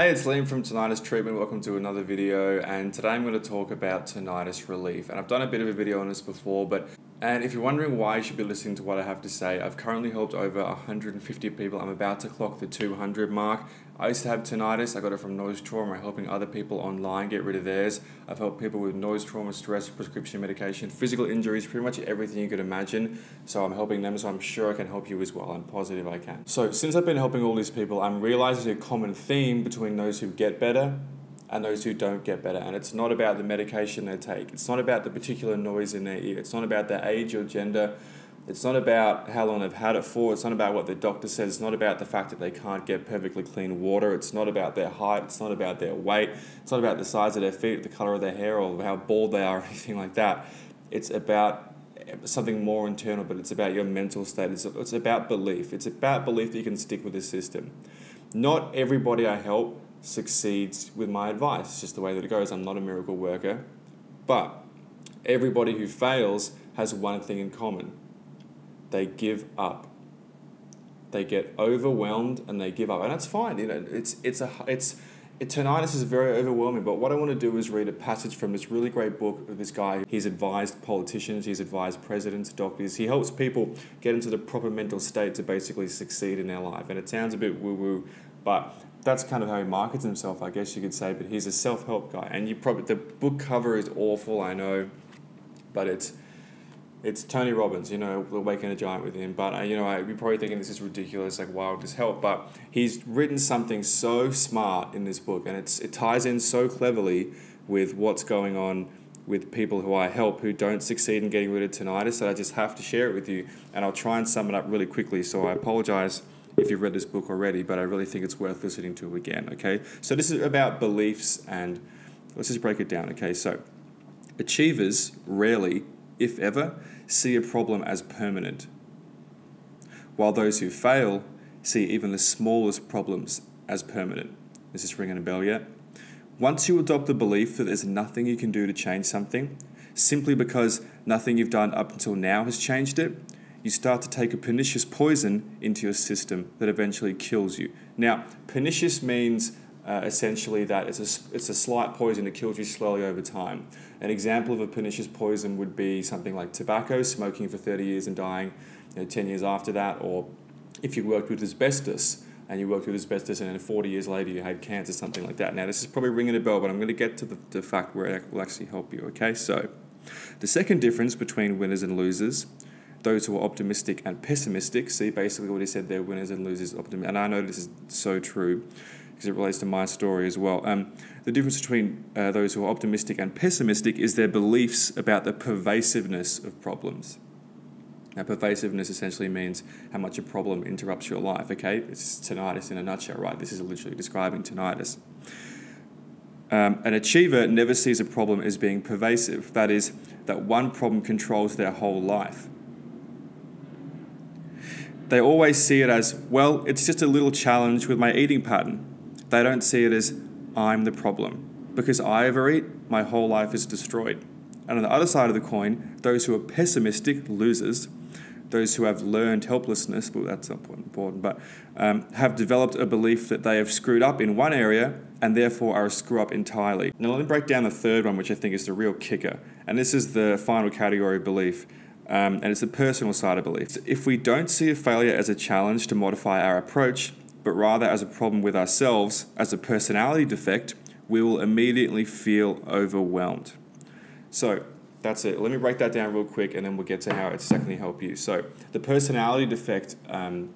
Hey, it's Liam from Tinnitus Treatment. Welcome to another video. And today I'm going to talk about tinnitus relief. And I've done a bit of a video on this before, but and if you're wondering why you should be listening to what I have to say, I've currently helped over 150 people. I'm about to clock the 200 mark. I used to have tinnitus. I got it from noise trauma, helping other people online get rid of theirs. I've helped people with noise trauma, stress, prescription medication, physical injuries, pretty much everything you could imagine. So I'm helping them, so I'm sure I can help you as well. I'm positive I can. So since I've been helping all these people, I'm realizing a common theme between those who get better and those who don't get better. And it's not about the medication they take, it's not about the particular noise in their ear, it's not about their age or gender. It's not about how long they've had it for. It's not about what the doctor says. It's not about the fact that they can't get perfectly clean water. It's not about their height. It's not about their weight. It's not about the size of their feet, the color of their hair, or how bald they are, or anything like that. It's about something more internal, but it's about your mental state. It's, it's about belief. It's about belief that you can stick with the system. Not everybody I help succeeds with my advice. It's just the way that it goes. I'm not a miracle worker. But everybody who fails has one thing in common they give up. They get overwhelmed and they give up. And that's fine. You know, it's, it's a, it's, it, tinnitus is very overwhelming, but what I want to do is read a passage from this really great book of this guy. He's advised politicians, he's advised presidents, doctors. He helps people get into the proper mental state to basically succeed in their life. And it sounds a bit woo woo, but that's kind of how he markets himself, I guess you could say. But he's a self help guy, and you probably the book cover is awful, I know, but it's it's Tony Robbins, you know, Awaken a Giant Within. But uh, you know, I, you're probably thinking this is ridiculous, like why would this help? But he's written something so smart in this book, and it's it ties in so cleverly with what's going on with people who I help who don't succeed in getting rid of tinnitus. that I just have to share it with you, and I'll try and sum it up really quickly. So I apologize if you've read this book already, but I really think it's worth listening to again, okay? So this is about beliefs and let's just break it down, okay? So achievers rarely, if ever, see a problem as permanent, while those who fail see even the smallest problems as permanent. Is this ringing a bell yet? Once you adopt the belief that there's nothing you can do to change something, simply because nothing you've done up until now has changed it, you start to take a pernicious poison into your system that eventually kills you. Now, pernicious means uh, essentially that it's a, it's a slight poison that kills you slowly over time. An example of a pernicious poison would be something like tobacco, smoking for 30 years and dying you know, 10 years after that, or if you worked with asbestos and you worked with asbestos and then 40 years later you had cancer, something like that. Now, this is probably ringing a bell, but I'm going to get to the, the fact where it will actually help you, okay? So, the second difference between winners and losers those who are optimistic and pessimistic see basically what he said they're winners and losers optimistic and i know this is so true because it relates to my story as well um, the difference between uh, those who are optimistic and pessimistic is their beliefs about the pervasiveness of problems now, pervasiveness essentially means how much a problem interrupts your life, okay? It's tinnitus in a nutshell, right? This is literally describing tinnitus. Um, an achiever never sees a problem as being pervasive. That is, that one problem controls their whole life they always see it as, well, it's just a little challenge with my eating pattern. They don't see it as, I'm the problem. Because I overeat, my whole life is destroyed. And on the other side of the coin, those who are pessimistic, losers, those who have learned helplessness, well, that's not important, but um, have developed a belief that they have screwed up in one area and therefore are a screw up entirely. Now, let me break down the third one, which I think is the real kicker. And this is the final category of belief um, and it's the personal side of beliefs. If we don't see a failure as a challenge to modify our approach, but rather as a problem with ourselves, as a personality defect, we will immediately feel overwhelmed. So that's it. Let me break that down real quick and then we'll get to how it's exactly help you. So the personality defect um,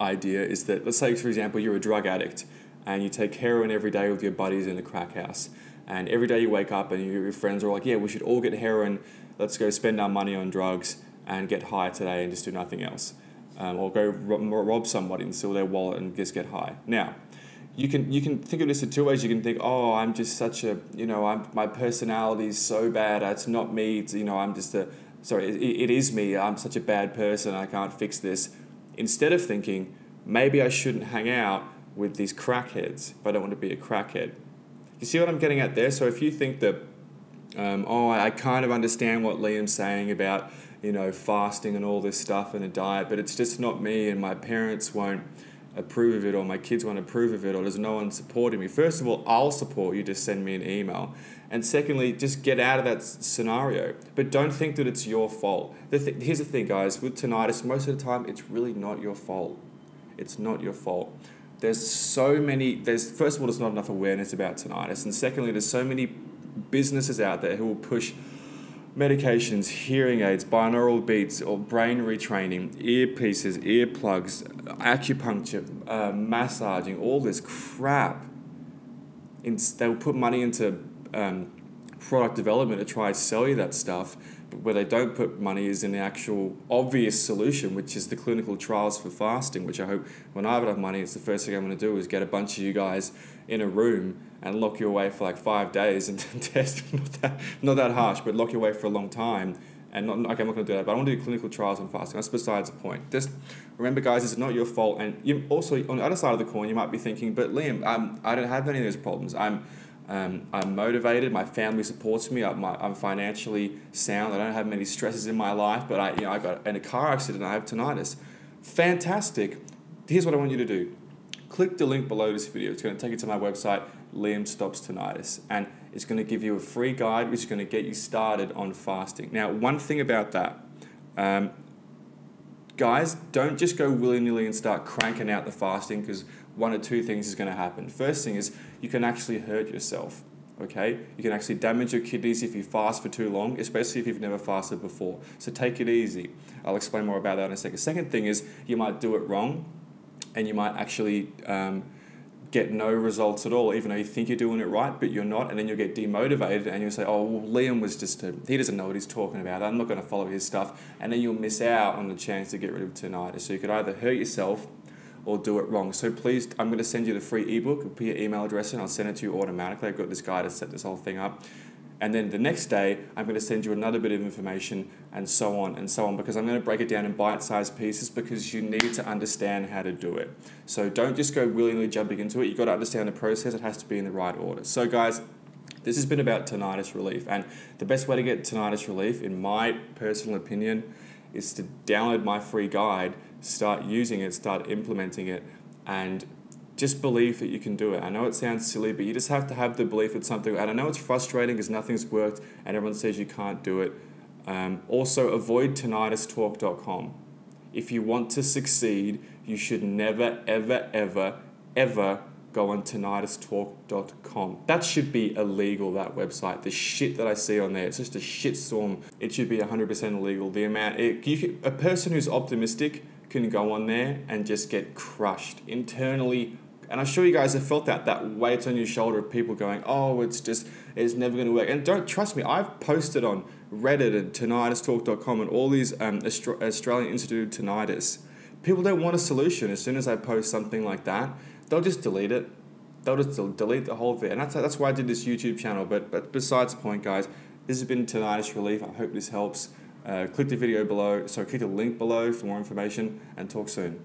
idea is that, let's say, for example, you're a drug addict and you take heroin every day with your buddies in the crack house. And every day you wake up and your friends are like, yeah, we should all get heroin let's go spend our money on drugs and get high today and just do nothing else. Um, or go rob somebody and steal their wallet and just get high. Now, you can you can think of this in two ways. You can think, oh, I'm just such a you know, I'm my personality is so bad. It's not me. It's, you know, I'm just a sorry. It, it is me. I'm such a bad person. I can't fix this. Instead of thinking, maybe I shouldn't hang out with these crackheads if I don't want to be a crackhead. You see what I'm getting at there? So if you think that um, oh, I kind of understand what Liam's saying about, you know, fasting and all this stuff and a diet, but it's just not me, and my parents won't approve of it or my kids won't approve of it or there's no one supporting me. First of all, I'll support you, just send me an email. And secondly, just get out of that scenario. But don't think that it's your fault. The th- here's the thing, guys with tinnitus, most of the time, it's really not your fault. It's not your fault. There's so many, there's, first of all, there's not enough awareness about tinnitus. And secondly, there's so many businesses out there who will push medications, hearing aids, binaural beats, or brain retraining, earpieces, earplugs, acupuncture, uh, massaging, all this crap. they'll put money into um, product development to try to sell you that stuff, but where they don't put money is in the actual obvious solution, which is the clinical trials for fasting, which I hope when I have enough money, it's the first thing I'm going to do is get a bunch of you guys in a room and lock you away for like five days and test, not that, not that harsh, but lock you away for a long time. And not, okay, I'm not to do that, but I want to do clinical trials on fasting. That's besides the point. Just remember, guys, it's not your fault. And you also, on the other side of the coin, you might be thinking, but Liam, I'm, I don't have any of those problems. I'm um, I'm motivated. My family supports me. I'm, I'm financially sound. I don't have many stresses in my life, but I, you know, I got in a car accident. I have tinnitus. Fantastic. Here's what I want you to do. Click the link below this video. It's going to take you to my website, Liam Stops Tinnitus, and it's going to give you a free guide which is going to get you started on fasting. Now, one thing about that, um, guys, don't just go willy nilly and start cranking out the fasting because one or two things is going to happen. First thing is you can actually hurt yourself. Okay, you can actually damage your kidneys if you fast for too long, especially if you've never fasted before. So take it easy. I'll explain more about that in a second. Second thing is you might do it wrong, and you might actually um, get no results at all, even though you think you're doing it right, but you're not, and then you'll get demotivated and you'll say, oh, well, Liam was just, a, he doesn't know what he's talking about, I'm not going to follow his stuff, and then you'll miss out on the chance to get rid of tinnitus. So you could either hurt yourself or do it wrong. So please, I'm going to send you the free ebook, put your email address in, I'll send it to you automatically. I've got this guy to set this whole thing up. And then the next day, I'm going to send you another bit of information and so on and so on because I'm going to break it down in bite sized pieces because you need to understand how to do it. So don't just go willingly jumping into it. You've got to understand the process, it has to be in the right order. So, guys, this has been about tinnitus relief. And the best way to get tinnitus relief, in my personal opinion, is to download my free guide, start using it, start implementing it, and just believe that you can do it. I know it sounds silly, but you just have to have the belief it's something. And I know it's frustrating because nothing's worked and everyone says you can't do it. Um, also, avoid tinnitustalk.com. If you want to succeed, you should never, ever, ever, ever go on tinnitustalk.com. That should be illegal, that website. The shit that I see on there, it's just a shitstorm. It should be 100% illegal. The amount, it, you, a person who's optimistic can go on there and just get crushed internally and I'm sure you guys have felt that, that weight on your shoulder of people going, oh, it's just, it's never going to work. And don't trust me, I've posted on Reddit and tinnitustalk.com and all these um, Australian Institute of Tinnitus. People don't want a solution. As soon as I post something like that, they'll just delete it. They'll just delete the whole video. And that's, that's why I did this YouTube channel. But, but besides the point, guys, this has been Tinnitus Relief. I hope this helps. Uh, click the video below, so click the link below for more information and talk soon.